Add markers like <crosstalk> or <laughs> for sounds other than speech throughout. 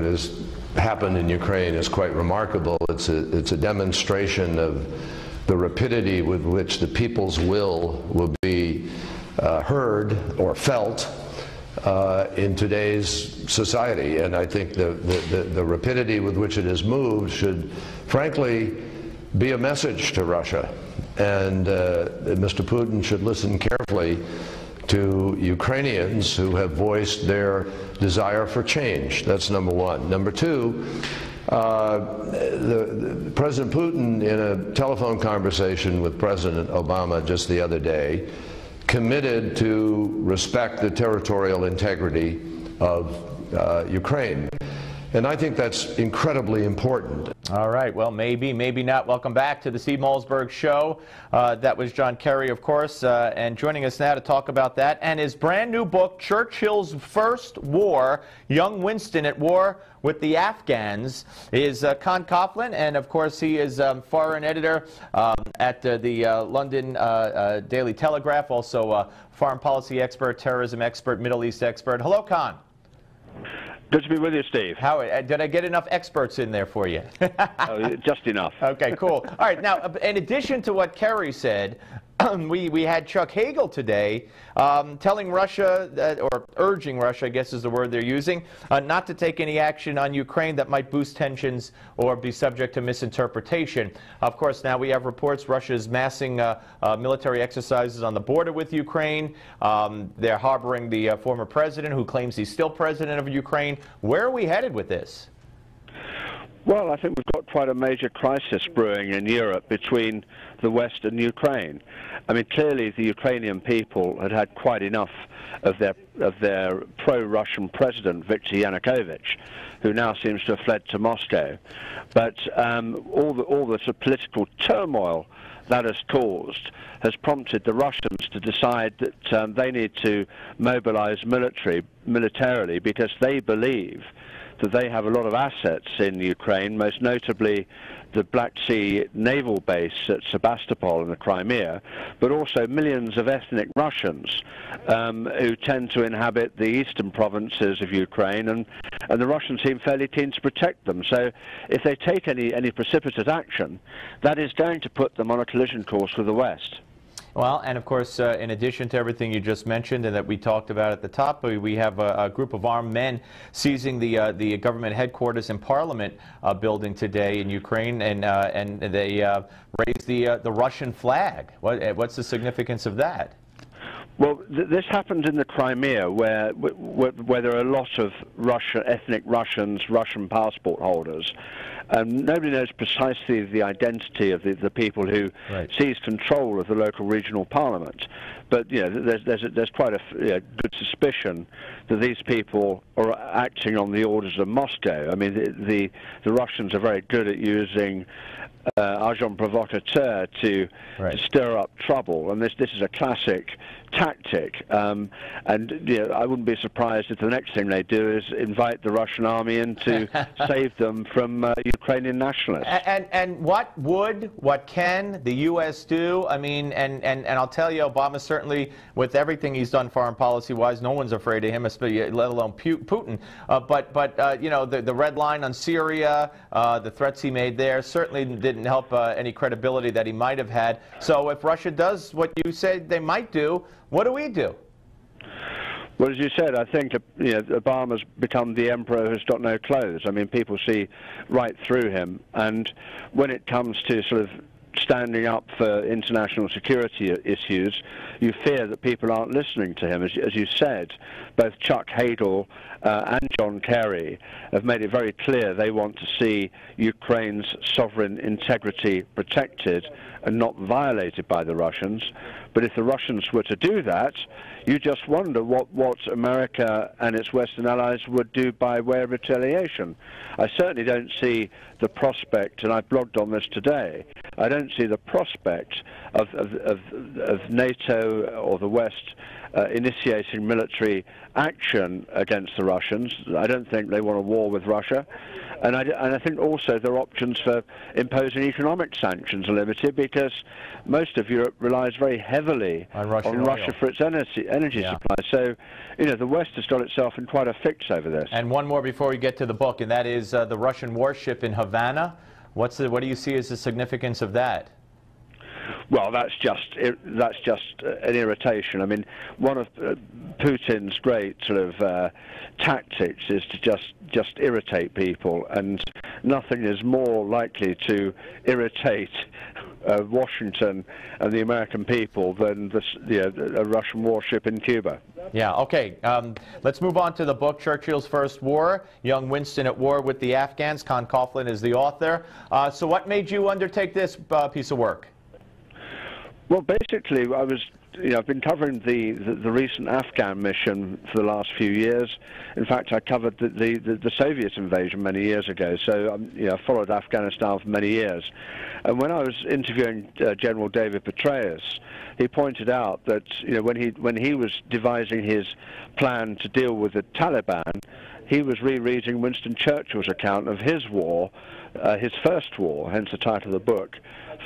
what has happened in Ukraine is quite remarkable. It's a, it's a demonstration of the rapidity with which the people's will will be uh, heard or felt uh, in today's society. And I think the, the, the, rapidity with which it has moved should, frankly, be a message to Russia. And uh, Mr. Putin should listen carefully to Ukrainians who have voiced their desire for change. That's number one. Number two, uh, the, the, President Putin, in a telephone conversation with President Obama just the other day, committed to respect the territorial integrity of uh, Ukraine. And I think that's incredibly important. All right. Well, maybe, maybe not. Welcome back to the Steve Malzberg Show. Uh, that was John Kerry, of course, uh, and joining us now to talk about that and his brand new book, Churchill's First War, Young Winston at War with the Afghans, is uh, Con Coughlin. And, of course, he is um, foreign editor um, at uh, the uh, London uh, Daily Telegraph, also foreign policy expert, terrorism expert, Middle East expert. Hello, Con. Good to be with you, Steve. How uh, did I get enough experts in there for you? oh, just enough. <laughs> Okay, cool. All right, now, in addition to what Kerry said, <clears throat> we, we had Chuck Hagel today um, telling Russia, that, or urging Russia, I guess is the word they're using, uh, not to take any action on Ukraine that might boost tensions or be subject to misinterpretation. Of course, now we have reports Russia is massing uh, uh, military exercises on the border with Ukraine. Um, they're harboring the uh, former president who claims he's still president of Ukraine. Where are we headed with this? Well, I think we've got quite a major crisis brewing in Europe between the West and Ukraine. I mean, clearly the Ukrainian people had had quite enough of their of their pro-Russian president Viktor Yanukovych, who now seems to have fled to Moscow. But um, all the all the sort of political turmoil that has caused has prompted the Russians to decide that um, they need to mobilize military militarily because they believe that they have a lot of assets in Ukraine, most notably the Black Sea naval base at Sebastopol in the Crimea, but also millions of ethnic Russians um, who tend to inhabit the eastern provinces of Ukraine, and, and the Russians seem fairly keen to protect them. So if they take any, any precipitate action, that is going to put them on a collision course with the West. Well, and of course, uh, in addition to everything you just mentioned and that we talked about at the top, we have a, a group of armed men seizing the uh, the government headquarters and parliament uh, building today in Ukraine, and uh, and they uh, raised the uh, the Russian flag. What, what's the significance of that? Well, th this happened in the Crimea, where, where there are a lot of Russia, ethnic Russians, Russian passport holders. and nobody knows precisely the identity of the, the people who right. seized control of the local regional parliament. But you know, there's, there's, there's quite a you know, good suspicion that these people are acting on the orders of Moscow. I mean, the, the, the Russians are very good at using uh, agent provocateur to, right. to, stir up trouble, and this this is a classic tactic. Um, and you know, I wouldn't be surprised if the next thing they do is invite the Russian army in to <laughs> save them from uh, Ukrainian nationalists. And, and, and what would, what can the U.S. do? I mean, and, and, and I'll tell you, Obama certainly, with everything he's done foreign policy-wise, no one's afraid of him, let alone Putin. Uh, but, but uh, you know, the, the red line on Syria, uh, the threats he made there, certainly didn't help uh, any credibility that he might have had. So if Russia does what you said they might do, what do we do? Well, as you said, I think you know, Obama's become the emperor who's got no clothes. I mean, people see right through him. And when it comes to sort of standing up for international security issues, you fear that people aren't listening to him. As, as you said, both Chuck Hagel uh, and John Kerry have made it very clear they want to see Ukraine's sovereign integrity protected and not violated by the Russians. But if the Russians were to do that, you just wonder what, what America and its Western allies would do by way of retaliation. I certainly don't see the prospect, and I blogged on this today, I don't don't see the prospect of, of, of, of NATO or the West uh, initiating military action against the Russians. I don't think they want a war with Russia. And I, and I think also there are options for imposing economic sanctions are limited because most of Europe relies very heavily on, on Russia for its energy, energy yeah. supply. So, you know, the West has got itself in quite a fix over this. And one more before we get to the book, and that is uh, the Russian warship in Havana. What's the, what do you see as the significance of that? Well, that's just that's just uh, an irritation. I mean, one of uh, Putin's great sort of uh, tactics is to just just irritate people, and nothing is more likely to irritate uh, Washington and the American people than this, you know, a Russian warship in Cuba. Yeah, okay. Um, let's move on to the book, Churchill's First War, Young Winston at War with the Afghans. Con Coughlin is the author. Uh, so what made you undertake this uh, piece of work? Well, basically, I was, you know, I've been covering the, the, the, recent Afghan mission for the last few years. In fact, I covered the, the, the Soviet invasion many years ago, so um, you know, I followed Afghanistan for many years. And when I was interviewing uh, General David Petraeus, he pointed out that you know when he when he was devising his plan to deal with the Taliban, he was rereading Winston Churchill's account of his war, uh, his first war, hence the title of the book,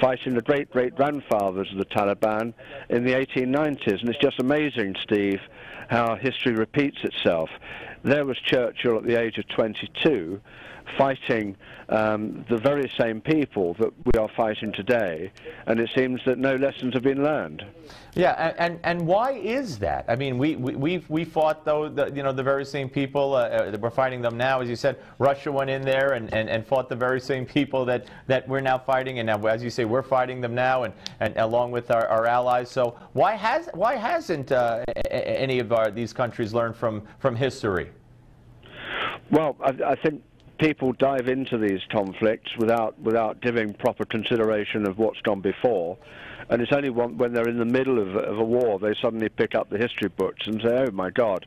fighting the great great grandfathers of the Taliban in the 1890s. And it's just amazing, Steve, how history repeats itself. There was Churchill at the age of 22 fighting um, the very same people that we are fighting today, and it seems that no lessons have been learned. Yeah, and, and, and why is that? I mean, we, we, we fought, though, the, you know, the very same people, uh, uh, we're fighting them now. As you said, Russia went in there and, and, and fought the very same people that, that we're now fighting, and now, as you say, we're fighting them now, and, and along with our, our allies. So why, has, why hasn't uh, any of our, these countries learned from, from history? Well, I, I think people dive into these conflicts without without giving proper consideration of what's gone before. And it's only when they're in the middle of, of, a war they suddenly pick up the history books and say, "Oh my God,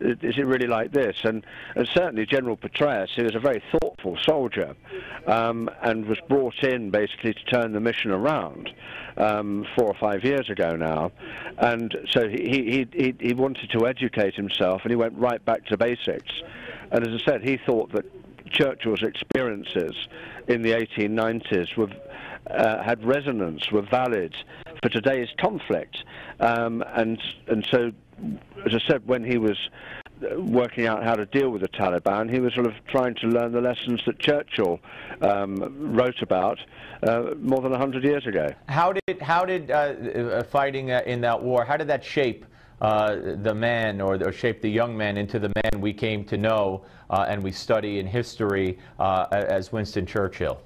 is it really like this?" And, and certainly General Petraeus, who was a very thoughtful soldier, um, and was brought in basically to turn the mission around um, four or five years ago now, and so he, he he he wanted to educate himself, and he went right back to basics. And as I said, he thought that Churchill's experiences in the 1890s were, uh, had resonance, were valid for today's conflict. Um, and, and so, as I said, when he was working out how to deal with the Taliban, he was sort of trying to learn the lessons that Churchill um, wrote about uh, more than 100 years ago. How did, how did uh, uh fighting uh, in that war, how did that shape uh, the man or, or shape the young man into the man we came to know uh, and we study in history uh, as Winston Churchill?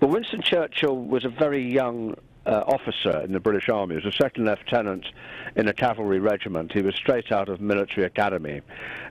Well, Winston Churchill was a very young uh, officer in the British Army. He was a second lieutenant in a cavalry regiment. He was straight out of military academy.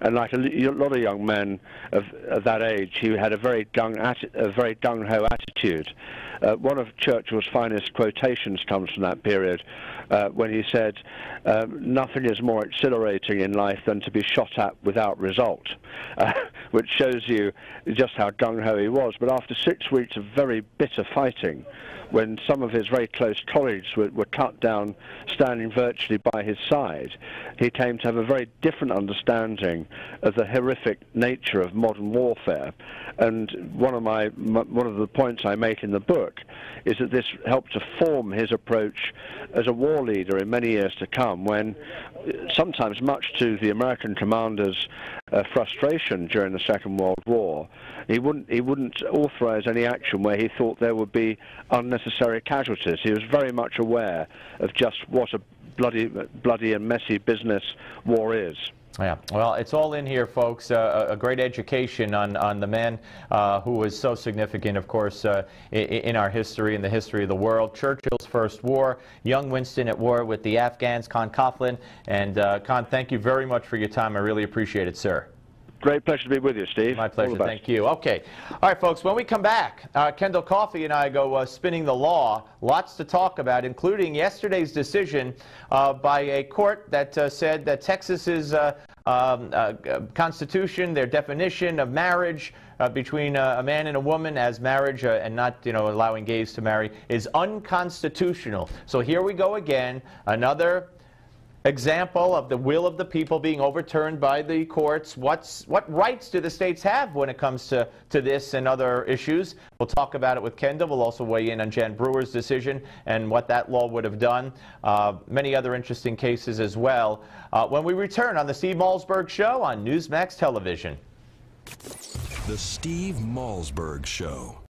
And like a, lot of young men of, of, that age, he had a very gung, a very gung-ho attitude. Uh, one of Churchill's finest quotations comes from that period uh, when he said, um, nothing is more exhilarating in life than to be shot at without result, <laughs> uh, which shows you just how gung-ho he was. But after six weeks of very bitter fighting, when some of his very close colleagues were, were cut down standing virtually by his side, he came to have a very different understanding of the horrific nature of modern warfare. And one of my one of the points I make in the book is that this helped to form his approach as a war leader in many years to come. When sometimes, much to the American commanders' uh, frustration during the Second World War, he wouldn't he wouldn't authorize any action where he thought there would be unnecessary casualties. He was very much aware of just what a bloody bloody and messy business war is. Yeah, well, it's all in here, folks. Uh, a great education on, on the man uh, who was so significant, of course, uh, in, in, our history, in the history of the world. Churchill's First War, young Winston at war with the Afghans, Con Coughlin. And uh, Con, thank you very much for your time. I really appreciate it, sir. Great pleasure to be with you, Steve. My pleasure. Thank you. Okay. All right, folks, when we come back, uh, Kendall Coffey and I go uh, spinning the law. Lots to talk about, including yesterday's decision uh, by a court that uh, said that Texas's uh, um, uh, constitution, their definition of marriage uh, between uh, a man and a woman as marriage uh, and not, you know, allowing gays to marry is unconstitutional. So here we go again, another example of the will of the people being overturned by the courts. What's, what rights do the states have when it comes to, to this and other issues? We'll talk about it with Kendall. We'll also weigh in on Jan Brewer's decision and what that law would have done. Uh, many other interesting cases as well. Uh, when we return on the Steve Malzberg Show on Newsmax Television. The Steve Malzberg Show.